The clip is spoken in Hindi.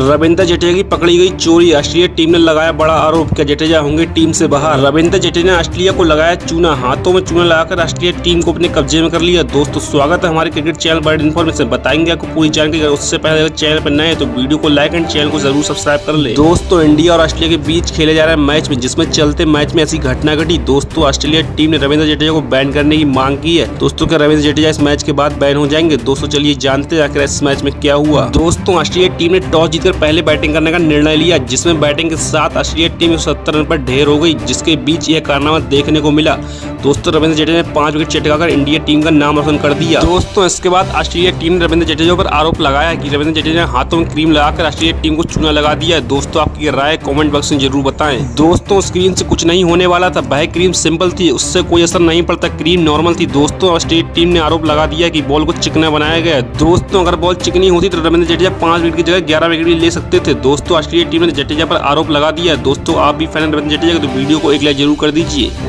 रविंद्र जडेजा की पकड़ी गई चोरी। ऑस्ट्रेलिया टीम ने लगाया बड़ा आरोप क्या जडेजा होंगे टीम से बाहर। रविंद्र जडेजा ने ऑस्ट्रेलिया को लगाया चूना। हाथों में चूना लगाकर ऑस्ट्रेलिया टीम को अपने कब्जे में कर लिया। दोस्तों, स्वागत है हमारे क्रिकेट चैनल बर्ड इन्फॉर्मेशन बताएँगे आपको पूरी जानकारी। उससे पहले अगर चैनल पर नए तो वीडियो को लाइक एंड चैनल को ज़रूर सब्सक्राइब कर ले। दोस्तों, इंडिया और ऑस्ट्रेलिया के बीच खेले जा रहे मैच में, जिसमें चलते मैच में ऐसी घटना घटी। दोस्तों, ऑस्ट्रेलिया टीम ने रविंद्र जडेजा को बैन करने की मांग की है। दोस्तों, क्या रविंद्र जडेजा इस मैच के बाद बैन हो जाएँगे? दोस्तों, चलिए जानते आखिर इस मैच में क्या हुआ। दोस्तों, ऑस्ट्रेलिया टीम ने टॉस जीतकर पहले बैटिंग करने का निर्णय लिया, जिसमें बैटिंग के साथ ऑस्ट्रेलिया टीम सत्तर रन पर ढेर हो गई, जिसके बीच यह कारनामा देखने को मिला। दोस्तों रविंद्र जडेजा ने पाँच विकेट चटकाकर इंडिया टीम का नाम रोशन कर दिया। दोस्तों, इसके बाद ऑस्ट्रेलिया टीम ने रविंद्र जडेजा पर आरोप लगाया कि रविंद्र जडेजा ने हाथों में क्रीम लगाकर ऑस्ट्रेलिया टीम को चूना लगा दिया। दोस्तों, आपकी राय कमेंट बॉक्स में ज़रूर बताएँ। दोस्तों स्क्रीन से कुछ नहीं होने वाला था। वह क्रीम सिंपल थी, उससे कोई असर नहीं पड़ता। क्रीम नॉर्मल थी। दोस्तों ऑस्ट्रेलिया टीम ने आरोप लगा दिया कि बॉल को चिकना बनाया गया। दोस्तों, अगर बॉल चिकनी होती तो रविंद्र जडेजा पाँच विकेट की जगह ग्यारह विकेट भी ले सकते थे। दोस्तों ऑस्ट्रेलिया टीम ने जडेजा पर आरोप लगा दिया। दोस्तों, आप भी फ़ैन रविंद्र जडेजा तो वीडियो को एक लाइक ज़रूर कर दीजिए।